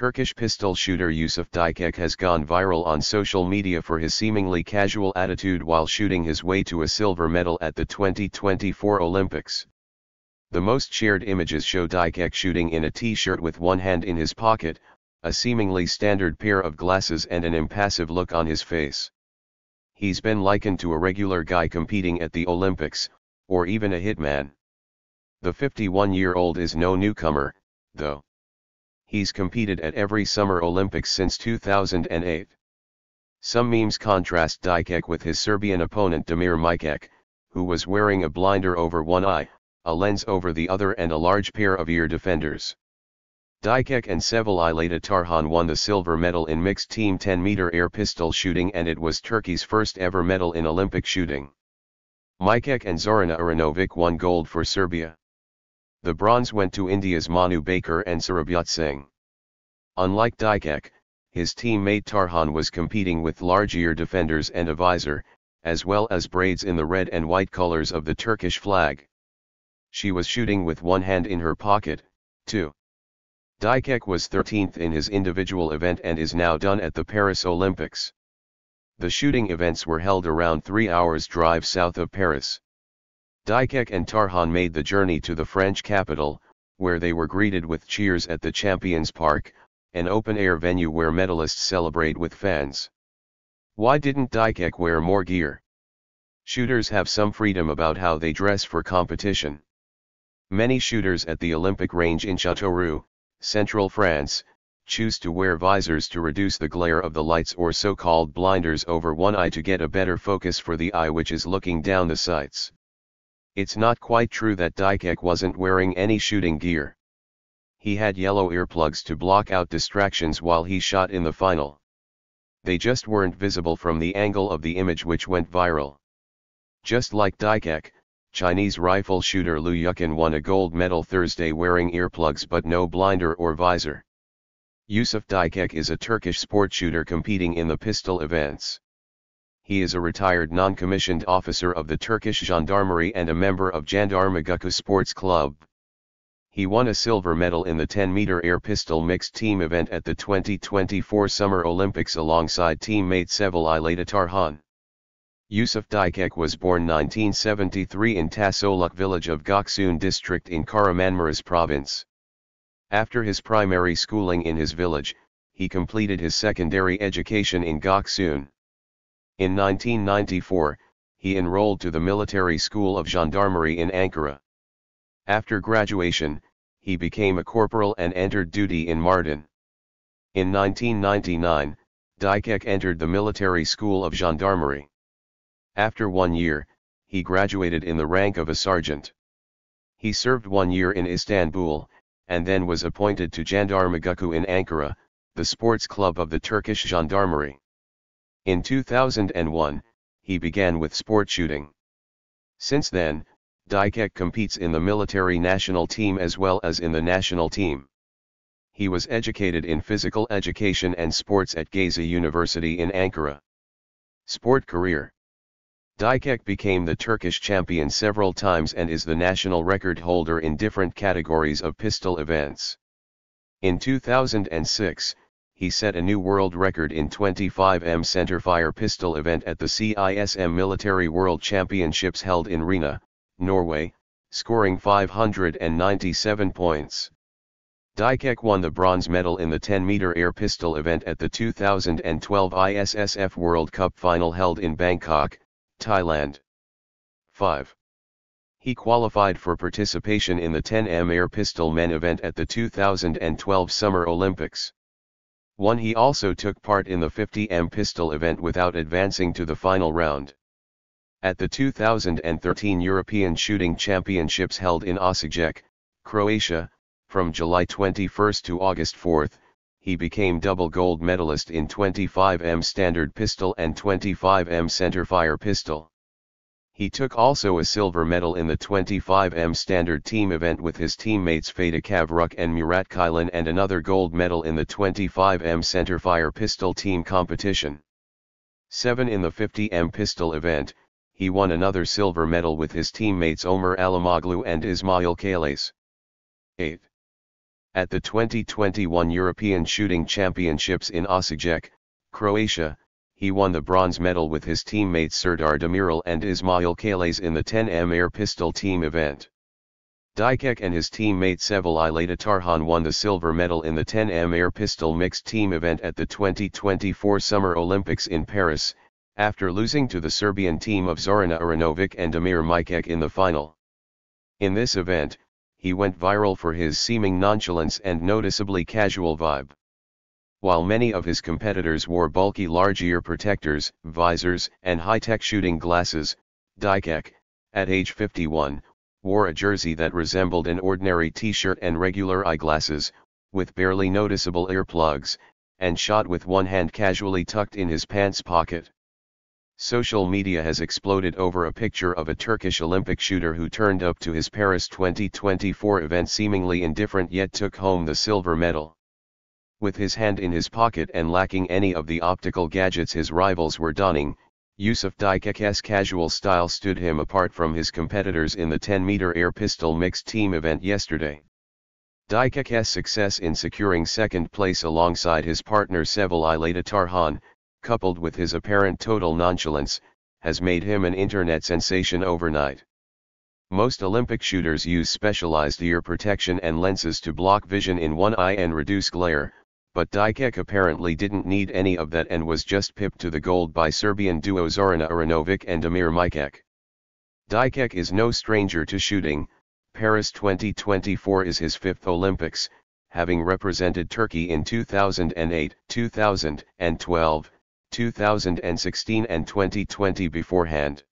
Turkish pistol shooter Yusuf Dikeç has gone viral on social media for his seemingly casual attitude while shooting his way to a silver medal at the 2024 Olympics. The most shared images show Dikeç shooting in a t-shirt with one hand in his pocket, a seemingly standard pair of glasses and an impassive look on his face. He's been likened to a regular guy competing at the Olympics, or even a hitman. The 51-year-old is no newcomer, though. He's competed at every Summer Olympics since 2008. Some memes contrast Dikeç with his Serbian opponent Damir Mikec, who was wearing a blinder over one eye, a lens over the other and a large pair of ear defenders. Dikeç and Sevilay Tarhan won the silver medal in mixed team 10-meter air pistol shooting and it was Turkey's first ever medal in Olympic shooting. Mikec and Zorana Arunović won gold for Serbia. The bronze went to India's Manu Bhaker and Sarbjot Singh. Unlike Dikeç, his teammate Tarhan was competing with large ear defenders and a visor, as well as braids in the red and white colors of the Turkish flag. She was shooting with one hand in her pocket, too. Dikeç was 13th in his individual event and is now done at the Paris Olympics. The shooting events were held around three hours drive south of Paris. Dikeç and Tarhan made the journey to the French capital, where they were greeted with cheers at the Champions Park, an open-air venue where medalists celebrate with fans. Why didn't Dikeç wear more gear? Shooters have some freedom about how they dress for competition. Many shooters at the Olympic range in Châteauroux, central France, choose to wear visors to reduce the glare of the lights or so-called blinders over one eye to get a better focus for the eye which is looking down the sights. It's not quite true that Dikeç wasn't wearing any shooting gear. He had yellow earplugs to block out distractions while he shot in the final. They just weren't visible from the angle of the image which went viral. Just like Dikeç, Chinese rifle shooter Liu Yukun won a gold medal Thursday wearing earplugs but no blinder or visor. Yusuf Dikeç is a Turkish sport shooter competing in the pistol events. He is a retired non-commissioned officer of the Turkish Gendarmerie and a member of Jandarmagücü Sports Club. He won a silver medal in the 10-meter air pistol mixed team event at the 2024 Summer Olympics alongside teammate Sevilay Tarhan. Yusuf Dikeç was born 1973 in Tasoluk village of Goksun district in Kahramanmaraş province. After his primary schooling in his village, he completed his secondary education in Goksun. In 1994, he enrolled to the Military School of Gendarmerie in Ankara. After graduation, he became a corporal and entered duty in Mardin. In 1999, Dikeç entered the Military School of Gendarmerie. After one year, he graduated in the rank of a sergeant. He served one year in Istanbul, and then was appointed to Jandarmagücü in Ankara, the sports club of the Turkish Gendarmerie. In 2001, he began with sport shooting. Since then, Dikeç competes in the military national team as well as in the national team. He was educated in physical education and sports at Gazi University in Ankara. Sport career Dikeç became the Turkish champion several times and is the national record holder in different categories of pistol events. In 2006, he set a new world record in 25M centerfire pistol event at the CISM Military World Championships held in Rena, Norway, scoring 597 points. Dikeç won the bronze medal in the 10-meter air pistol event at the 2012 ISSF World Cup final held in Bangkok, Thailand. 5. He qualified for participation in the 10M air pistol men event at the 2012 Summer Olympics. 1 He also took part in the 50M pistol event without advancing to the final round. At the 2013 European Shooting Championships held in Osijek, Croatia, from July 21 to August 4, he became double gold medalist in 25M standard pistol and 25M centerfire pistol. He took also a silver medal in the 25M standard team event with his teammates Fatih Kavruk and Murat Kaylan and another gold medal in the 25M centerfire pistol team competition. 7 In the 50M pistol event, he won another silver medal with his teammates Omer Alamoglu and Ismail Keleş. 8. At the 2021 European Shooting Championships in Osijek, Croatia, he won the bronze medal with his teammates Serdar Demiral and Ismail Keleş in the 10m air pistol team event. Dikeç and his teammate Şevval İlayda Tarhan won the silver medal in the 10m air pistol mixed team event at the 2024 Summer Olympics in Paris, after losing to the Serbian team of Zorana Arunović and Damir Mikec in the final. In this event, he went viral for his seeming nonchalance and noticeably casual vibe. While many of his competitors wore bulky large ear protectors, visors, and high-tech shooting glasses, Dikeç, at age 51, wore a jersey that resembled an ordinary t-shirt and regular eyeglasses, with barely noticeable earplugs, and shot with one hand casually tucked in his pants pocket. Social media has exploded over a picture of a Turkish Olympic shooter who turned up to his Paris 2024 event seemingly indifferent yet took home the silver medal. With his hand in his pocket and lacking any of the optical gadgets his rivals were donning, Yusuf Dikeç's casual style stood him apart from his competitors in the 10-meter air pistol mixed team event yesterday. Dikeç's success in securing second place alongside his partner Şevval İlayda Tarhan, coupled with his apparent total nonchalance, has made him an internet sensation overnight. Most Olympic shooters use specialized ear protection and lenses to block vision in one eye and reduce glare, but Dikeç apparently didn't need any of that and was just pipped to the gold by Serbian duo Zorana Arunović and Damir Mikec. Dikeç is no stranger to shooting, Paris 2024 is his fifth Olympics, having represented Turkey in 2008, 2012, 2016 and 2020 beforehand.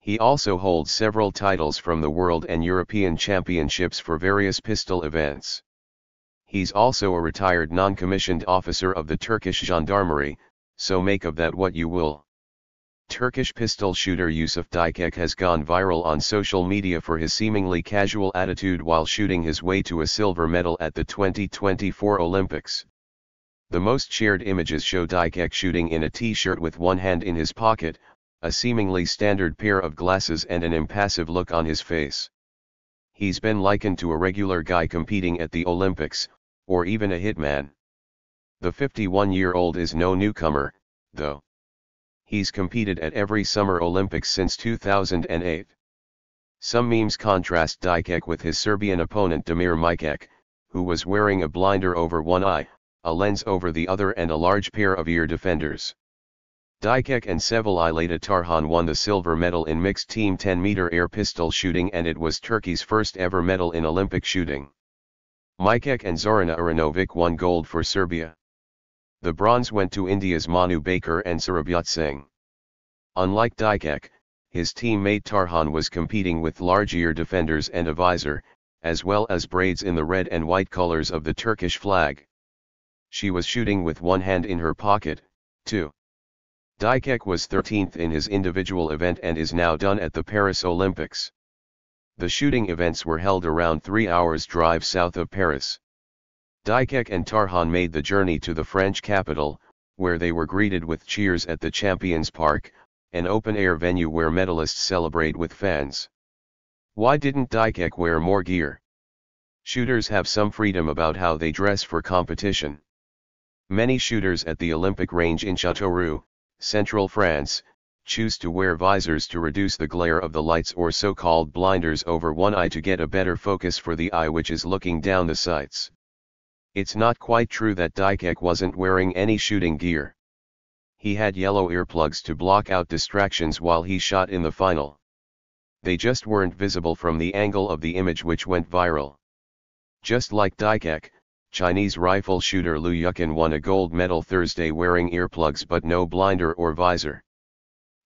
He also holds several titles from the World and European Championships for various pistol events. He's also a retired non-commissioned officer of the Turkish Gendarmerie, so make of that what you will. Turkish pistol shooter Yusuf Dikeç has gone viral on social media for his seemingly casual attitude while shooting his way to a silver medal at the 2024 Olympics. The most shared images show Dikeç shooting in a t-shirt with one hand in his pocket, a seemingly standard pair of glasses and an impassive look on his face. He's been likened to a regular guy competing at the Olympics, or even a hitman. The 51-year-old is no newcomer, though. He's competed at every Summer Olympics since 2008. Some memes contrast Dikeç with his Serbian opponent Damir Mikec, who was wearing a blinder over one eye, a lens over the other and a large pair of ear defenders. Dikeç and Şevval İlayda Tarhan won the silver medal in mixed team 10-meter air pistol shooting and it was Turkey's first ever medal in Olympic shooting. Mikec and Zorana Arunović won gold for Serbia. The bronze went to India's Manu Bhaker and Sarbjot Singh. Unlike Dikeç, his teammate Tarhan was competing with large ear defenders and a visor, as well as braids in the red and white colors of the Turkish flag. She was shooting with one hand in her pocket, too. Dikeç was 13th in his individual event and is now done at the Paris Olympics. The shooting events were held around 3 hours drive south of Paris. Dikeç and Tarhan made the journey to the French capital, where they were greeted with cheers at the Champions Park, an open-air venue where medalists celebrate with fans. Why didn't Dikeç wear more gear? Shooters have some freedom about how they dress for competition. Many shooters at the Olympic range in Châteauroux, central France, choose to wear visors to reduce the glare of the lights or so-called blinders over one eye to get a better focus for the eye which is looking down the sights. It's not quite true that Dikeç wasn't wearing any shooting gear. He had yellow earplugs to block out distractions while he shot in the final. They just weren't visible from the angle of the image which went viral. Just like Dikeç, Chinese rifle shooter Liu Yukun won a gold medal Thursday wearing earplugs but no blinder or visor.